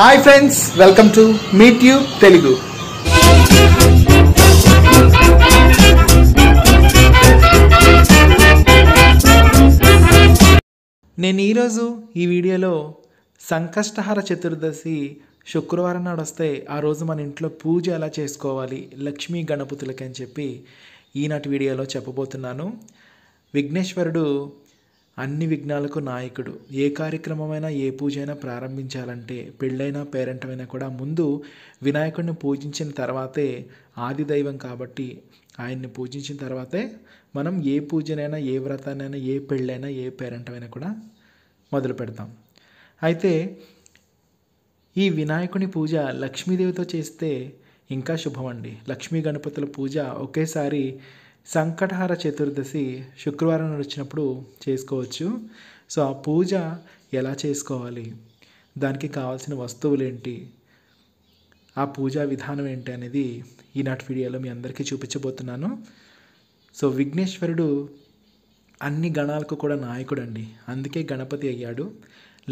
Hi friends welcome to meet you Telugu నేను ఈరోజు ఈ వీడియోలో సంకష్టహర చతుర్దశి శుక్రవారం నాడు వస్తే ఆ రోజు మన ఇంట్లో పూజ ఎలా చేసుకోవాలి లక్ష్మీ గణపతులకి అని చెప్పి ఈనాటి వీడియోలో చెప్పబోతున్నాను. విఘ్నేశ్వరుడు అన్ని విఘ్నాలకు నాయకుడు. ఏ కార్యక్రమమైనా ఏ పూజ అయినా ప్రారంభించాలంటే పెళ్ళైనా అయినా కూడా ముందు వినాయకుడిని పూజించిన తర్వాతే ఆది దైవం కాబట్టి ఆయన్ని పూజించిన తర్వాతే మనం ఏ పూజనైనా ఏ వ్రతానైనా ఏ పెళ్ళైనా ఏ పేరెంట్ అయినా కూడా మొదలు పెడతాం. అయితే ఈ వినాయకుని పూజ లక్ష్మీదేవితో చేస్తే ఇంకా శుభమండి. లక్ష్మీ గణపతుల పూజ ఒకేసారి సంకటహార చతుర్దశి శుక్రవారం వచ్చినప్పుడు చేసుకోవచ్చు. సో ఆ పూజ ఎలా చేసుకోవాలి? దానికి కావాల్సిన వస్తువులు ఏంటి? ఆ పూజా విధానం ఏంటి అనేది ఈనాటి వీడియోలో మీ అందరికీ చూపించబోతున్నాను. సో విఘ్నేశ్వరుడు అన్ని గణాలకు కూడా నాయకుడు అండి అందుకే గణపతి అయ్యాడు.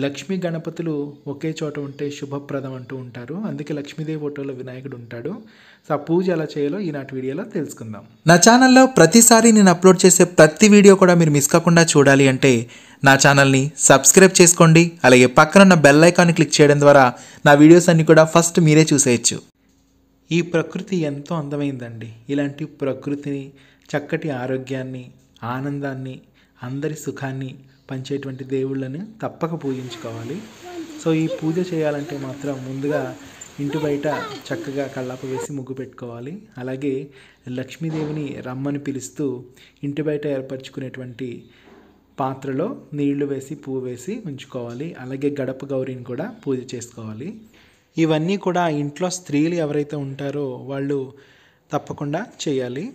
లక్ష్మీ గణపతులు ఒకే చోట ఉంటే శుభప్రదం అంటూ ఉంటారు. అందుకే లక్ష్మీదేవి ఫోటోలో వినాయకుడు ఉంటాడు. సో ఆ పూజ ఎలా చేయాలో ఈనాటి వీడియోలో తెలుసుకుందాం. నా ఛానల్లో ప్రతిసారి నేను అప్లోడ్ చేసే ప్రతి వీడియో కూడా మీరు మిస్ కాకుండా చూడాలి అంటే నా ఛానల్ని సబ్స్క్రైబ్ చేసుకోండి. అలాగే పక్కనున్న బెల్ ఐకాన్ని క్లిక్ చేయడం ద్వారా నా వీడియోస్ అన్ని కూడా ఫస్ట్ మీరే చూసేయచ్చు. ఈ ప్రకృతి ఎంతో అందమైందండి. ఇలాంటి ప్రకృతిని చక్కటి ఆరోగ్యాన్ని ఆనందాన్ని అందరి సుఖాన్ని పంచేటువంటి దేవుళ్ళని తప్పక పూజించుకోవాలి. సో ఈ పూజ చేయాలంటే మాత్రం ముందుగా ఇంటి బయట చక్కగా కళ్ళాప వేసి ముగ్గు పెట్టుకోవాలి. అలాగే లక్ష్మీదేవిని రమ్మని పిలుస్తూ ఇంటి బయట ఏర్పరచుకునేటువంటి పాత్రలో నీళ్ళు వేసి పువ్వు వేసి ఉంచుకోవాలి. అలాగే గడప గౌరిని కూడా పూజ చేసుకోవాలి. ఇవన్నీ కూడా ఇంట్లో స్త్రీలు ఎవరైతే ఉంటారో వాళ్ళు తప్పకుండా చేయాలి.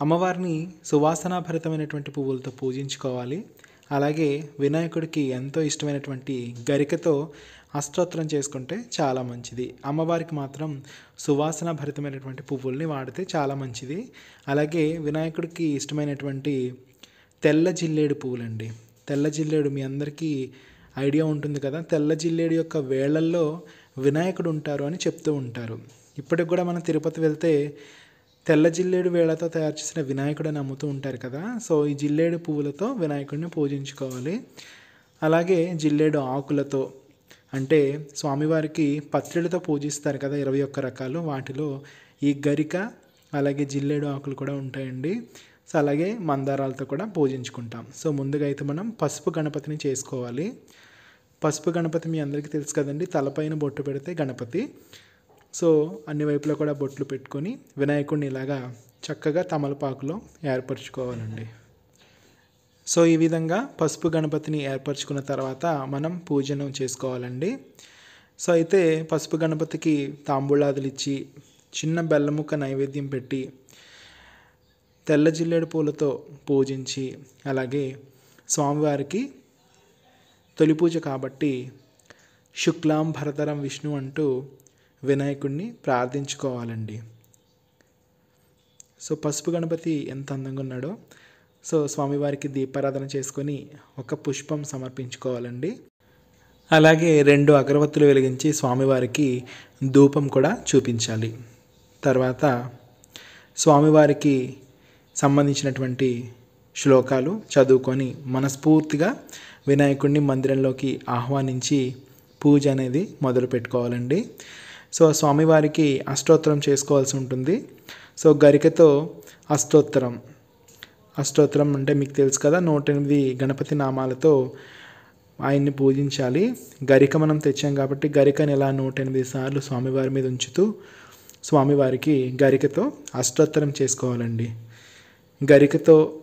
అమ్మవారిని సువాసనాభరితమైనటువంటి పువ్వులతో పూజించుకోవాలి. అలాగే వినాయకుడికి ఎంతో ఇష్టమైనటువంటి గరికతో అష్టోత్తరం చేసుకుంటే చాలా మంచిది. అమ్మవారికి మాత్రం సువాసన భరితమైనటువంటి పువ్వుల్ని వాడితే చాలా మంచిది. అలాగే వినాయకుడికి ఇష్టమైనటువంటి తెల్ల జిల్లేడు పువ్వులండి. తెల్ల జిల్లేడు మీ అందరికీ ఐడియా ఉంటుంది కదా? తెల్ల జిల్లేడు యొక్క వేళల్లో వినాయకుడు ఉంటారు అని చెప్తూ ఉంటారు. ఇప్పటికి కూడా మనం తిరుపతి వెళ్తే తెల్ల జిల్లేడు వేళతో తయారు చేసిన వినాయకుడు నమ్ముతూ అమ్ముతూ ఉంటారు కదా. సో ఈ జిల్లేడు పువ్వులతో వినాయకుడిని పూజించుకోవాలి. అలాగే జిల్లేడు ఆకులతో అంటే స్వామివారికి పత్రిలతో పూజిస్తారు కదా ఇరవై ఒక్క రకాలు. వాటిలో ఈ గరిక అలాగే జిల్లేడు ఆకులు కూడా ఉంటాయండి. సో అలాగే మందారాలతో కూడా పూజించుకుంటాం. సో ముందుగా అయితే మనం పసుపు గణపతిని చేసుకోవాలి. పసుపు గణపతి మీ అందరికీ తెలుసు కదండి. తలపైన బొట్టు పెడితే గణపతి. సో అన్ని వైపులా కూడా బొట్లు పెట్టుకొని వినాయకుడిని ఇలాగా చక్కగా తమలపాకులో ఏర్పరచుకోవాలండి. సో ఈ విధంగా పసుపు గణపతిని ఏర్పరచుకున్న తర్వాత మనం పూజను చేసుకోవాలండి. సో అయితే పసుపు గణపతికి తాంబూలాదులు ఇచ్చి చిన్న బెల్లముక్క నైవేద్యం పెట్టి తెల్ల జిల్లేడు పూలతో పూజించి అలాగే స్వామివారికి తొలి పూజ కాబట్టి శుక్లాం భరతరం విష్ణు అంటూ వినాయకుడిని ప్రార్థించుకోవాలండి. సో పసుపు గణపతి ఎంత అందంగా ఉన్నాడో. సో స్వామివారికి దీపారాధన చేసుకొని ఒక పుష్పం సమర్పించుకోవాలండి. అలాగే రెండు అగరవత్తులు వెలిగించి స్వామివారికి ధూపం కూడా చూపించాలి. తర్వాత స్వామివారికి సంబంధించినటువంటి శ్లోకాలు చదువుకొని మనస్ఫూర్తిగా వినాయకుడిని మందిరంలోకి ఆహ్వానించి పూజ అనేది మొదలు పెట్టుకోవాలండి సో ఆ స్వామివారికి అష్టోత్తరం చేసుకోవాల్సి ఉంటుంది. సో గరికతో అష్టోత్తరం. అష్టోత్తరం అంటే మీకు తెలుసు కదా నూట ఎనిమిది గణపతి నామాలతో ఆయన్ని పూజించాలి. గరిక మనం తెచ్చాం కాబట్టి గరికని ఎలా నూట ఎనిమిది సార్లు స్వామివారి మీద ఉంచుతూ స్వామివారికి గరికతో అష్టోత్తరం చేసుకోవాలండి. గరికతో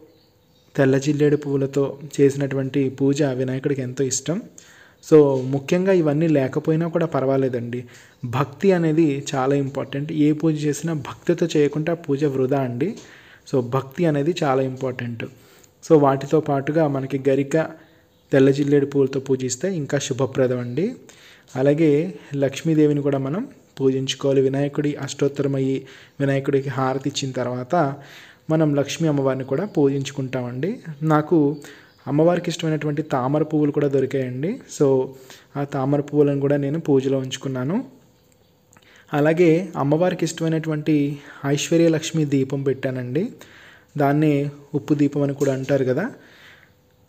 తెల్ల జిల్లేడు పువ్వులతో చేసినటువంటి పూజ వినాయకుడికి ఎంతో ఇష్టం. సో ముఖ్యంగా ఇవన్నీ లేకపోయినా కూడా పర్వాలేదండి. భక్తి అనేది చాలా ఇంపార్టెంట్. ఏ పూజ చేసినా భక్తితో చేయకుండా పూజ వృధా అండి. సో భక్తి అనేది చాలా ఇంపార్టెంట్. సో వాటితో పాటుగా మనకి గరిక తెల్ల జిల్లేడు పూలతో పూజిస్తే ఇంకా శుభప్రదం అండి. అలాగే లక్ష్మీదేవిని కూడా మనం పూజించుకోవాలి. వినాయకుడి అష్టోత్తరమయ్యి వినాయకుడికి హారతి ఇచ్చిన తర్వాత మనం లక్ష్మీ అమ్మవారిని కూడా పూజించుకుంటామండి. నాకు అమ్మవారికి ఇష్టమైనటువంటి తామర పువ్వులు కూడా దొరికాయండి. సో ఆ తామర పువ్వులను కూడా నేను పూజలో ఉంచుకున్నాను. అలాగే అమ్మవారికి ఇష్టమైనటువంటి ఐశ్వర్యలక్ష్మి దీపం పెట్టానండి. దాన్నే ఉప్పు దీపం అని కూడా అంటారు కదా.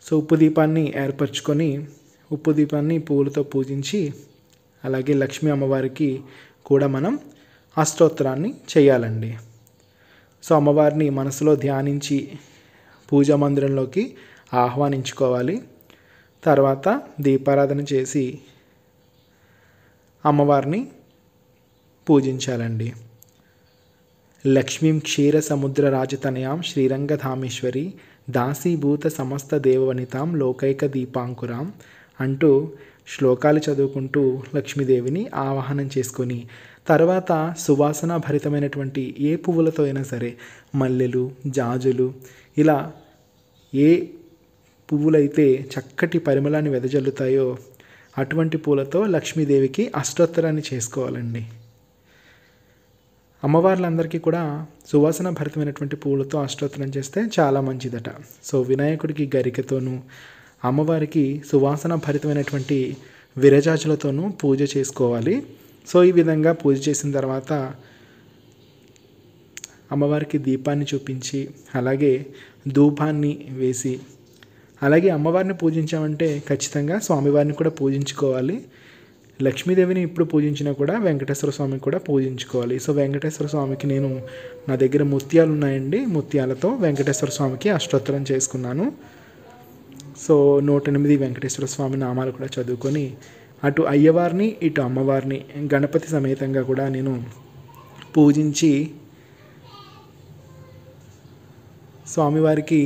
సో ఉప్పు దీపాన్ని ఏర్పరచుకొని ఉప్పు దీపాన్ని పువ్వులతో పూజించి అలాగే లక్ష్మీ అమ్మవారికి కూడా మనం అష్టోత్తరాన్ని చేయాలండి. సో అమ్మవారిని మనసులో ధ్యానించి పూజా మందిరంలోకి ఆహ్వానించుకోవాలి. తర్వాత దీపారాధన చేసి అమ్మవారిని పూజించాలండి. లక్ష్మీం క్షీర సముద్ర రాజతనయాం శ్రీరంగధామేశ్వరి దాసీభూత సమస్త దేవవనితాం లోకైక దీపాంకురాం అంటూ శ్లోకాలు చదువుకుంటూ లక్ష్మీదేవిని ఆవాహనం చేసుకొని తర్వాత సువాసన భరితమైనటువంటి ఏ పువ్వులతో అయినా సరే మల్లెలు జాజులు ఇలా ఏ పువ్వులైతే చక్కటి పరిమళాన్ని వెదజల్లుతాయో అటువంటి పూలతో లక్ష్మీదేవికి అష్టోత్తరాన్ని చేసుకోవాలండి. అమ్మవార్లందరికీ కూడా సువాసన భరితమైనటువంటి పూలతో అష్టోత్తరం చేస్తే చాలా మంచిదట. సో వినాయకుడికి గరికతోనూ అమ్మవారికి సువాసన భరితమైనటువంటి విరజాజులతోనూ పూజ చేసుకోవాలి. సో ఈ విధంగా పూజ చేసిన తర్వాత అమ్మవారికి దీపాన్ని చూపించి అలాగే ధూపాన్ని వేసి అలాగే అమ్మవారిని పూజించామంటే ఖచ్చితంగా స్వామివారిని కూడా పూజించుకోవాలి. లక్ష్మీదేవిని ఇప్పుడు పూజించినా కూడా వెంకటేశ్వర స్వామిని కూడా పూజించుకోవాలి. సో వెంకటేశ్వర స్వామికి నేను నా దగ్గర ముత్యాలు ఉన్నాయండి ముత్యాలతో వెంకటేశ్వర స్వామికి అష్టోత్తరం చేసుకున్నాను. సో నూట ఎనిమిది వెంకటేశ్వర స్వామి నామాలు కూడా చదువుకొని అటు అయ్యవారిని ఇటు అమ్మవారిని గణపతి సమేతంగా కూడా నేను పూజించి స్వామివారికి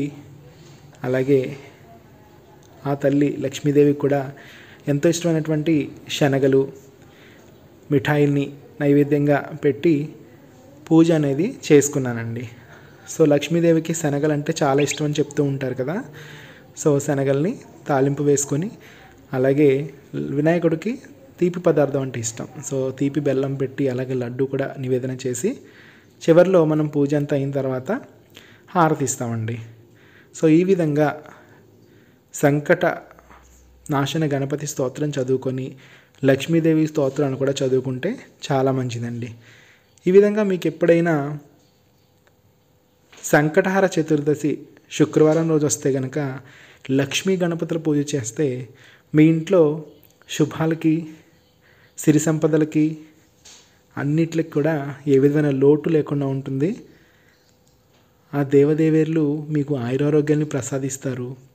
అలాగే ఆ తల్లి లక్ష్మీదేవి కూడా ఎంతో ఇష్టమైనటువంటి శనగలు మిఠాయిల్ని నైవేద్యంగా పెట్టి పూజ అనేది చేసుకున్నానండి. సో లక్ష్మీదేవికి శనగలు అంటే చాలా ఇష్టం అని చెప్తూ ఉంటారు కదా. సో శనగల్ని తాలింపు వేసుకొని అలాగే వినాయకుడికి తీపి పదార్థం అంటే ఇష్టం. సో తీపి బెల్లం పెట్టి అలాగే లడ్డు కూడా నివేదన చేసి చివరిలో మనం పూజ అంతా అయిన తర్వాత హారతి ఇస్తామండి. సో ఈ విధంగా సంకట నాశన గణపతి స్తోత్రం చదువుకొని లక్ష్మీదేవి స్తోత్రాన్ని కూడా చదువుకుంటే చాలా మంచిదండి. ఈ విధంగా మీకు ఎప్పుడైనా సంకటహార చతుర్దశి శుక్రవారం రోజు వస్తే కనుక లక్ష్మీ గణపతుల పూజ చేస్తే మీ ఇంట్లో శుభాలకి సిరి సంపదలకి అన్నిట్లకి కూడా ఏ విధమైన లోటు లేకుండా ఉంటుంది. ఆ దేవదేవేర్లు మీకు ఆయురారోగ్యాన్ని ప్రసాదిస్తారు.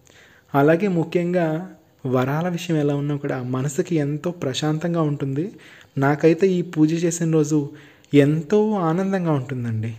అలాగే ముఖ్యంగా వరాల విషయం ఎలా ఉన్నా కూడా మనసుకి ఎంతో ప్రశాంతంగా ఉంటుంది. నాకైతే ఈ పూజ చేసిన రోజు ఎంతో ఆనందంగా ఉంటుందండి.